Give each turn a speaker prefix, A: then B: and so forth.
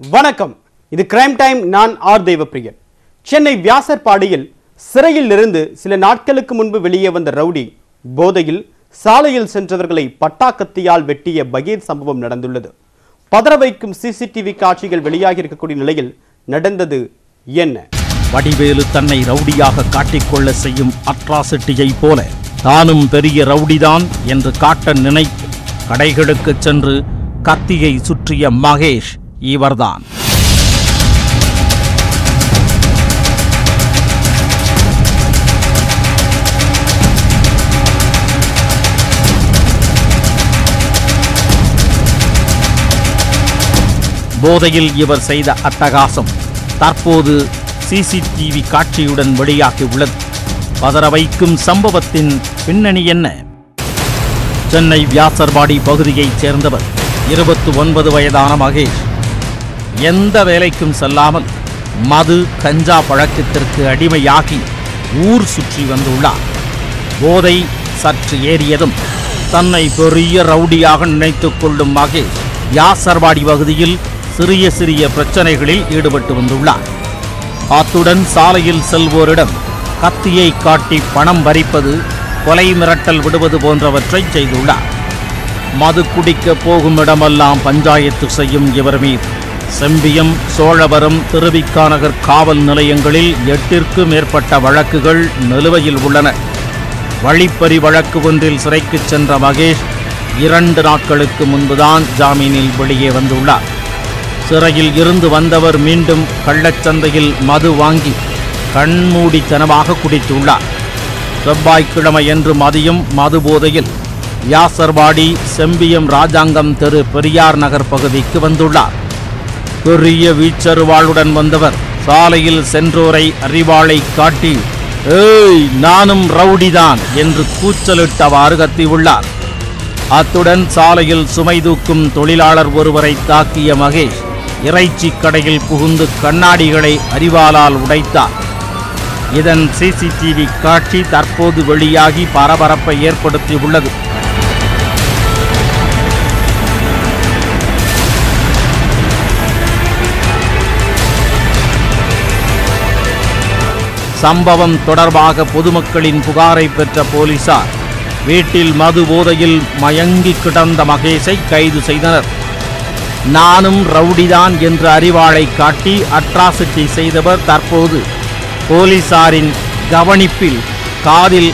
A: வணக்கம். இது crime time நான் ஆர் தெய்வப்பிரியன் சென்னை வியாசர்பாடியில் சிறையில் இருந்து சில நாட்களுக்கு முன்பு வெளியே வந்த ரவுடி போதையில் சாலையில் சென்றவர்களை பட்டாக்கத்தியால் வெட்டிய பகீர் சம்பவம் நடந்துள்ளது. பதற வைக்கும் சிசிடிவி காட்சிகள் வெளியாகி இருக்கக்கூடிய நிலையில் நடந்தது என்ன?
B: வடிவேலு தன்னை ரவுடியாக காட்டிக்கொள்ள செய்யும் அட்ராசிட்டியைப் போல தானும் பெரிய ரவுடிதான் என்று காட்ட நினைத்து கடைகளுக்குச் சென்று கத்தியை சுற்றிய மகேஷ் இவர்தான். போதையில் இவர் செய்த அட்டகாசம் தற்போது சிசிடிவி காட்சியுடன் வெளியாகி உள்ளது பதற வைக்கும் சம்பவத்தின் பின்னணி என்ன? சென்னை வியாசர்பாடி பகுதியைச் சேர்ந்தவர் இருபத்தி ஒன்பது வயதான மகேஷ். எந்த வேலைக்கும் செல்லாமல் மது கஞ்சா பழக்கத்திற்கு அடிமையாகி ஊர் சுற்றி வந்துள்ளார். போதை சற்று ஏறியதும் தன்னை பெரிய ரவுடியாக நினைத்துக் கொள்ளும் மகேஷ் யாசர்வாடி பகுதியில் சிறிய சிறிய பிரச்சனைகளில் ஈடுபட்டு வந்துள்ளார். அத்துடன் சாலையில் செல்வோரிடம் கத்தியை காட்டி பணம் பறிப்பது கொலை மிரட்டல் விடுவது போன்றவற்றை செய்துள்ளார். மது குடிக்க போகும் இடமெல்லாம் பஞ்சாயத்து செய்யும் இவர் மீது செம்பியம் சோழவரம் திருவிக்காநகர் காவல் நிலையங்களில் எட்டிற்கு மேற்பட்ட வழக்குகள் நிலுவையில் உள்ளன. வழிப்பறி வழக்கு ஒன்றில் சிறைக்குச் சென்ற மகேஷ் இரண்டு நாட்களுக்கு முன்புதான் ஜாமீனில் வெளியே வந்துள்ளார். சிறையில் இருந்து வந்தவர் மீண்டும் கள்ளச்சந்தையில் மது வாங்கி கண்மூடித்தனமாக குடித்துள்ளார். செவ்வாய்க்கிழமையன்று மதியம் மது போதையில் யாசர்வாடி செம்பியம் ராஜாங்கம் தெரு பெரியார் நகர் பகுதிக்கு வந்துள்ளார். பெரிய வீச்சருவாளுடன் வந்தவர். சாலையில் சென்றோரை அறிவாளை காட்டி ஏய் நானும் ரவுடிதான் என்று கூச்சலிட்டவாறு கத்தியுள்ளார் அத்துடன் சாலையில் சுமை தூக்கும் தொழிலாளர் ஒருவரை தாக்கிய மகேஷ் இறைச்சி கடையில் புகுந்து கண்ணாடிகளை அறிவாளால் உடைத்தார். இதன் சிசிடிவி காட்சி தற்போது வெளியாகி பரபரப்பை ஏற்படுத்தியுள்ளது. சம்பவம் தொடர்பாக பொதுமக்களின் புகாரை பெற்ற போலீசார் வீட்டில் மது போதையில் மயங்கி கிடந்த மகேஷை கைது செய்தனர். நானும் ரவுடிதான் என்ற அறிவாளை காட்டி அட்ராசிட்டி செய்தவர் தற்போது. போலீசாரின் கவனிப்பில் காதில்